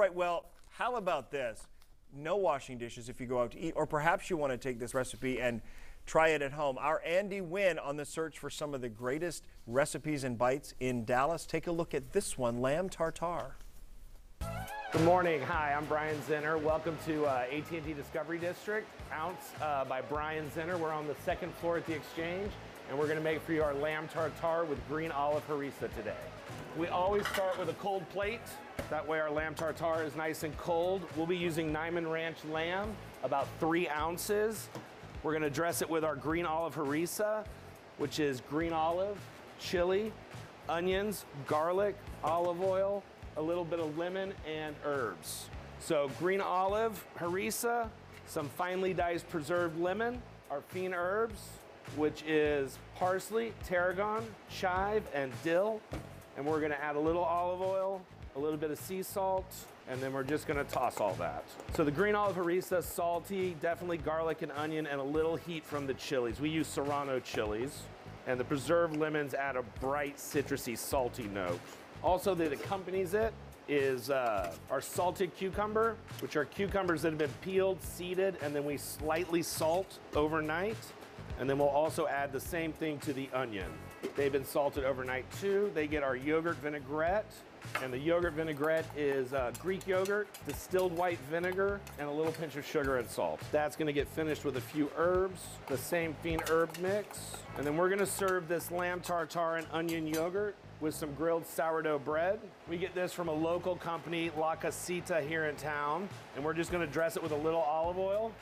right, well, how about this? No washing dishes if you go out to eat, or perhaps you want to take this recipe and try it at home. Our Andy Wynn on the search for some of the greatest recipes and bites in Dallas. Take a look at this one, lamb tartare. Good morning. Hi, I'm Brian Zenner. Welcome to uh, AT&T Discovery District. Ounce uh, by Brian Zenner. We're on the second floor at the Exchange, and we're going to make for you our lamb tartare with green olive harissa today. We always start with a cold plate. That way our lamb tartare is nice and cold. We'll be using Niman Ranch lamb, about three ounces. We're to dress it with our green olive harissa, which is green olive, chili, onions, garlic, olive oil, a little bit of lemon and herbs. So green olive, harissa, some finely diced preserved lemon, our fines herbes, which is parsley, tarragon, chive, and dill. And we're gonna add a little olive oil, a little bit of sea salt, and then we're just gonna toss all that. So the green olive harissa, salty, definitely garlic and onion, and a little heat from the chilies. We use Serrano chilies. And the preserved lemons add a bright, citrusy, salty note. Also, that accompanies it is uh, our salted cucumber, which are cucumbers that have been peeled, seeded, and then we slightly salt overnight. And then we'll also add the same thing to the onion. They've been salted overnight too. They get our yogurt vinaigrette. And the yogurt vinaigrette is uh, Greek yogurt, distilled white vinegar, and a little pinch of sugar and salt. That's gonna get finished with a few herbs, the same fines herbes mix. And then we're gonna serve this lamb tartare and onion yogurt with some grilled sourdough bread. We get this from a local company, La Casita here in town. And we're just gonna dress it with a little olive oil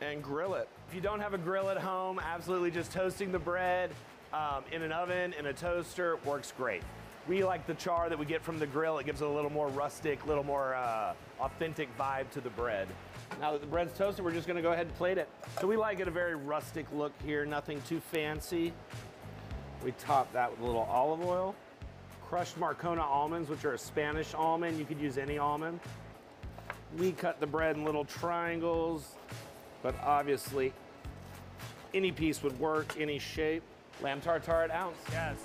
and grill it. If you don't have a grill at home, absolutely just toasting the bread um, in an oven, in a toaster, works great. We like the char that we get from the grill. It gives it a little more rustic, a little more uh, authentic vibe to the bread. Now that the bread's toasted, we're just gonna go ahead and plate it. So we like it a very rustic look here, nothing too fancy. We top that with a little olive oil. Crushed Marcona almonds, which are a Spanish almond. You could use any almond. We cut the bread in little triangles, but obviously any piece would work, any shape. Lamb tartare at ounce. Yes.